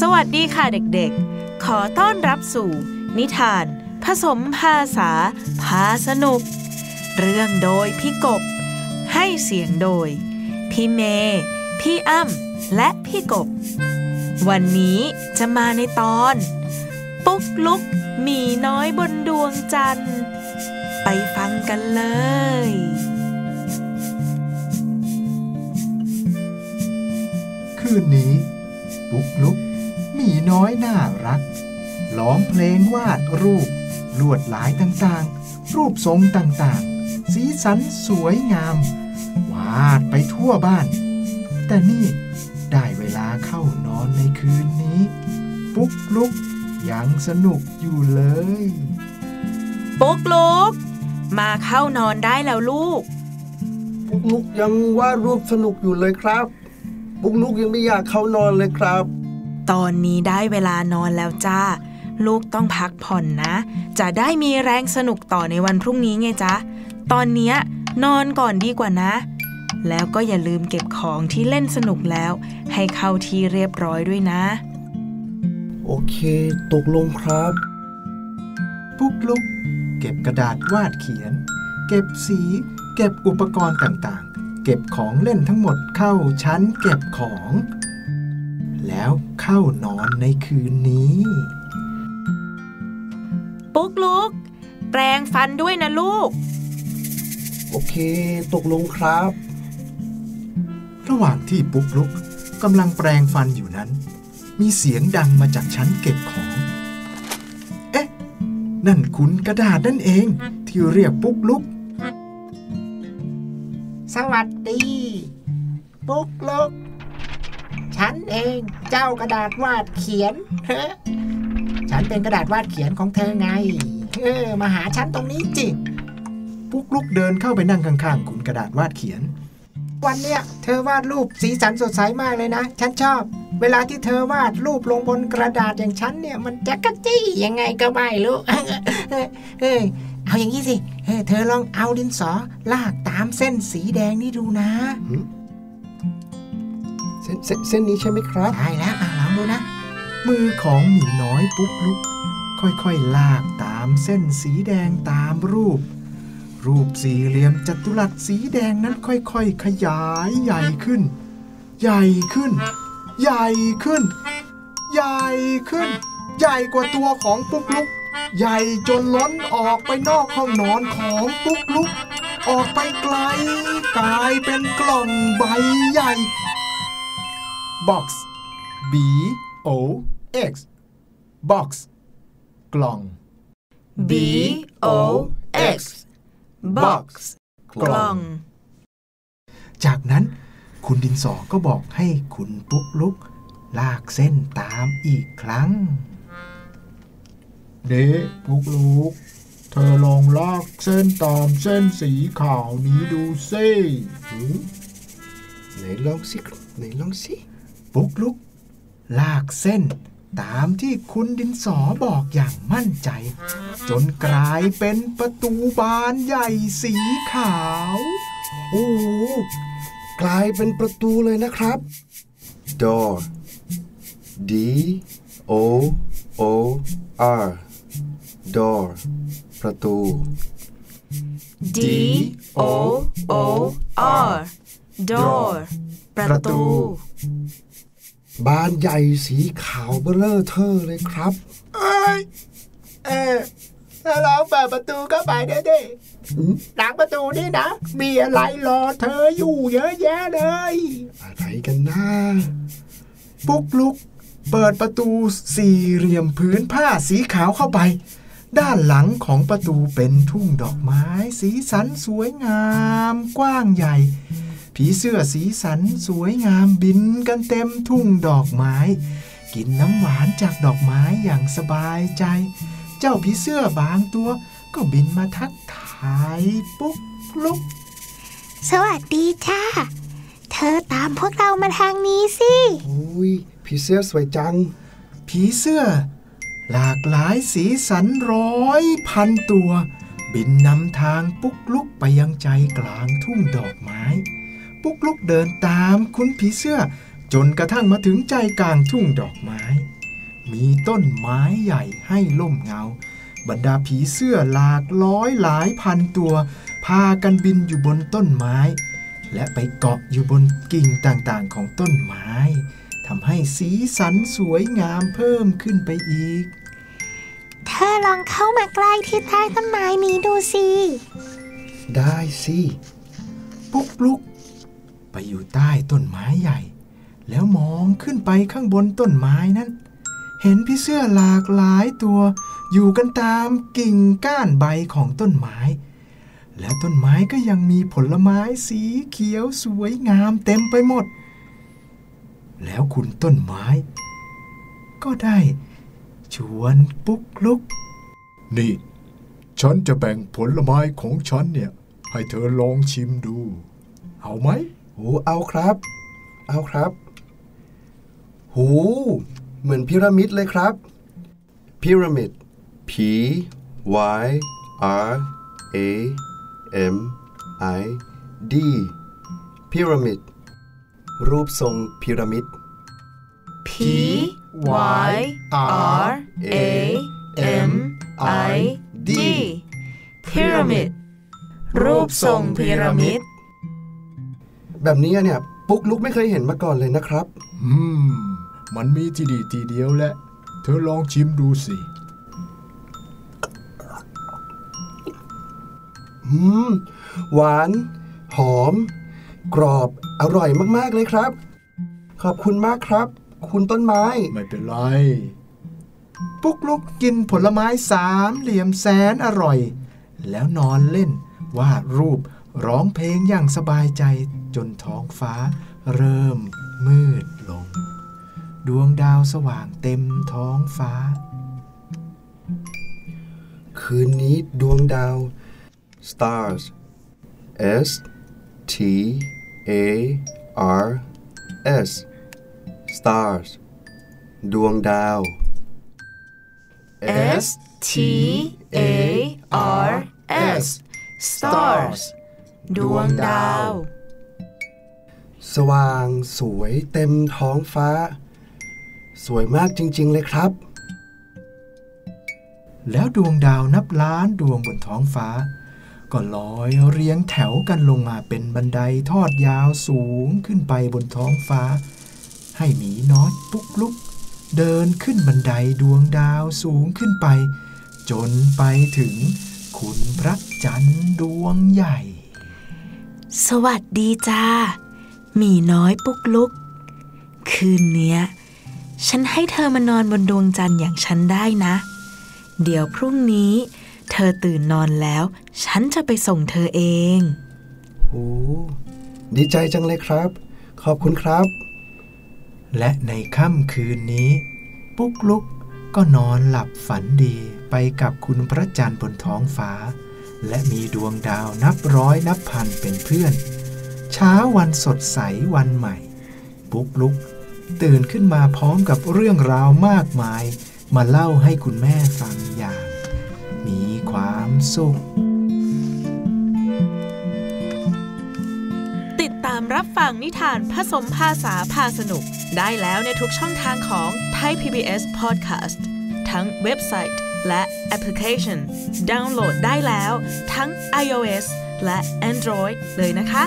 สวัสดีค่ะเด็กๆ ขอต้อนรับสู่ นิทาน ผสมภาษา พาสนุก เรื่องโดยพี่กบ ให้เสียงโดย พี่เมย์พี่อ้ำและพี่กบ วันนี้จะมาในตอน ปุ๊กลุกหมีน้อยบนดวงจันทร์ ไปฟังกันเลยคืนนี้ ปุ๊กลุก หมีน้อยน่ารัก ร้องเพลงวาดรูป ลวดลายต่างๆ รูปทรงต่างๆ สีสันสวยงาม วาดไปทั่วบ้าน แต่นี่ได้เวลาเข้านอนในคืนนี้ ปุ๊กลุกยังสนุกอยู่เลย ปุ๊กลุก มาเข้านอนได้แล้วลูก ปุ๊กลุกยังวาดรูปสนุกอยู่เลยครับ ปุ๊กลุกยังไม่อยากเข้านอนเลยครับ ตอนนี้ได้เวลานอนแล้วจ้า ลูกต้องพักผ่อนนะ จะได้มีแรงสนุกต่อในวันพรุ่งนี้ไงจ๊ะ ตอนเนี้ยนอนก่อนดีกว่านะ แล้วก็อย่าลืมเก็บของที่เล่นสนุกแล้ว ให้เข้าที่เรียบร้อยด้วยนะ โอเค ตกลงครับ ปุ๊กลุก เก็บกระดาษวาดเขียน เก็บสี เก็บอุปกรณ์ต่างๆ เก็บของเล่นทั้งหมดเข้าชั้นเก็บของ แล้วเข้านอนในคืนนี้ ปุ๊กลุก แปรงฟันด้วยนะลูก โอเค ตกลงครับ ระหว่างที่ปุ๊กลุกกำลังแปรงฟันอยู่นั้น มีเสียงดังมาจากชั้นเก็บของ เอ๊ะ นั่นคุณกระดาษนั่นเองที่เรียกปุ๊กลุก สวัสดี ปุ๊กลุก ฉันเองเจ้ากระดาษวาดเขียนฮฉันเป็นกระดาษวาดเขียนของเธอไง เออมาหาฉันตรงนี้จิปุ๊กลุกเดินเข้าไปนั่งข้างๆ คุณกระดาษวาดเขียน วันเนี้ยเธอวาดรูปสีสันสดใสมากเลยนะ ฉันชอบ เวลาที่เธอวาดรูปลงบนกระดาษอย่างฉันเนี่ย มันจะกระจี้ยังไงก็ไม่รู้เฮ้ยเอาอย่างนี้สิเออเธอลองเอาดินสอลากตามเส้นสีแดงนี่ดูนะ ส้นเส้นเส้นนี้ใช่ไหมครับ ใช่แล้วอะลองดูนะ มือของหมีน้อยปุ๊กลุก ค่อยๆ ลากตามเส้นสีแดงตามรูป รูปสี่เหลี่ยมจัตุรัสสีแดงนั้นค่อยๆ ขยายใหญ่ขึ้น ใหญ่ขึ้น ใหญ่ขึ้น ใหญ่ขึ้น ใหญ่กว่าตัวของปุ๊กลุก ใหญ่จนล้นออกไปนอกห้องนอนของปุ๊กลุก ออกไปไกลกลายเป็นกล่องใบใหญ่ box b o x box กล่อง B O X box กล่อง จากนั้นคุณดินสอก็บอกให้คุณปุ๊กลุก ลากเส้นตามอีกครั้ง เด็ปุ๊กลุก เธอลองลากเส้นตามเส้นสีขาวนี้ดูสิหืมไหนลองสิครับไหนลองสิ ปุ๊กลุก ลากเส้น ตามที่คุณดินสอบอกอย่างมั่นใจ จนกลายเป็นประตูบานใหญ่สีขาว โอ้โหกลายเป็นประตูเลยนะครับ door d o o r door ประตู D O O R door ประตู บานใหญ่สีขาวเบลอเทอร์เลยครับ เอ้ยเออถ้าลองเปิดประตูก็ไปได้ดิอืมหลังประตูนี่นะ มีอะไรรอเธออยู่เยอะแยะเลย อะไรกันนะปุ๊กลุก เปิดประตูสี่เหลี่ยมผืนผ้าสีขาวเข้าไป ด้านหลังของประตูเป็นทุ่งดอกไม้ สีสันสวยงาม กว้างใหญ่ ผีเสื้อสีสันสวยงามบินกันเต็มทุ่งดอกไม้ กินน้ำหวานจากดอกไม้อย่างสบายใจ เจ้าผีเสื้อบางตัว ก็บินมาทักทายปุ๊กลุก สวัสดีจ้าเธอตามพวกเรามาทางนี้สิโอ้ยผีเสื้อสวยจัง ผีเสื้อ หลากหลายสีสันร้อยพันตัว บินนำทางปุ๊กลุกไปยังใจกลางทุ่งดอกไม้ ปุ๊กลุกเดินตามคุณผีเสื้อไปจนกระทั่งมาถึงใจกลางทุ่งดอกไม้ มีต้นไม้ใหญ่ให้ล่มเงา บรรดาผีเสื้อหลากร้อยหลายพันตัว พากันบินอยู่บนต้นไม้ และไปเกาะอยู่บนกิ่งต่างๆของต้นไม้ทำให้สีสันสวยงามเพิ่มขึ้นไปอีก เธอลองเข้ามาใกล้ที่ใต้ต้นไม้นี้ดูสิ ได้สิ ปุ๊กลุก ไปอยู่ใต้ต้นไม้ใหญ่ แล้วมองขึ้นไปข้างบนต้นไม้นั้น เห็นพี่เสื้อหลากหลายตัว อยู่กันตามกิ่งก้านใบของต้นไม้ และต้นไม้ก็ยังมีผลไม้สีเขียวสวยงามเต็มไปหมด แล้วคุณต้นไม้ ก็ได้ชวนปุ๊กลุก นี่ ฉันจะแบ่งผลไม้ของฉันเนี่ย ให้เธอลองชิมดู เอาไหม โอ้เอาครับ เอาครับโหเหมือนพีระมิดเลยครับพีระมิด P Y R A M I D พีระมิดรูปทรงพีระมิด P Y R A M I D Pyramid รูปทรงพีระมิด แบบนี้เนี่ยปุ๊กลุกไม่เคยเห็นมาก่อนเลยนะครับ อืม มันมีที่ดีทีเดียวแหละ เธอลองชิมดูสิ อืม หวาน หอม กรอบ อร่อยมากๆเลยครับ ขอบคุณมากครับ คุณต้นไม้ ไม่เป็นไร ปุ๊กลุกกินผลไม้สามเหลี่ยมแสนอร่อย แล้วนอนเล่นวาดรูป ร้องเพลงอย่างสบายใจจนท้องฟ้าเริ่มมืดลง ดวงดาวสว่างเต็มท้องฟ้า คืนนี้ดวงดาว stars S T A R S stars ดวงดาว S T A R S Stars ดวงดาว สว่างสวยเต็มท้องฟ้า สวยมากจริง ๆ เลยครับ แล้วดวงดาวนับล้านดวงบนท้องฟ้า ก็ลอยเรียงแถวกันลงมาเป็นบันไดทอดยาวสูงขึ้นไปบนท้องฟ้า ให้หมีน้อยปุ๊กลุก เดินขึ้นบันไดดวงดาวสูงขึ้นไป จนไปถึงคุณพระจันทร์ดวงใหญ่ สวัสดีจ้าหมีน้อยปุกลุก คืนเนี้ย ฉันให้เธอมานอนบนดวงจันทร์อย่างฉันได้นะ เดี๋ยวพรุ่งนี้ เธอตื่นนอนแล้ว ฉันจะไปส่งเธอเองโอ้ดีใจจังเลยครับ ขอบคุณครับ และในค่ำคืนนี้ ปุ๊กลุกก็นอนหลับฝันดีไปกับคุณพระจันทร์บนท้องฟ้า และมีดวงดาวนับร้อยนับพันเป็นเพื่อน เช้าวันสดใสวันใหม่ ปุ๊กลุก ตื่นขึ้นมาพร้อมกับเรื่องราวมากมาย มาเล่าให้คุณแม่ฟังอย่าง มีความสุข ติดตามรับฟังนิทานผสมภาษาพาสนุก ได้แล้วในทุกช่องทางของ Thai PBS Podcast ทั้งเว็บไซต์ และแอปพลิเคชัน ดาวน์โหลดได้แล้ว ทั้ง iOS และ Android เลยนะคะ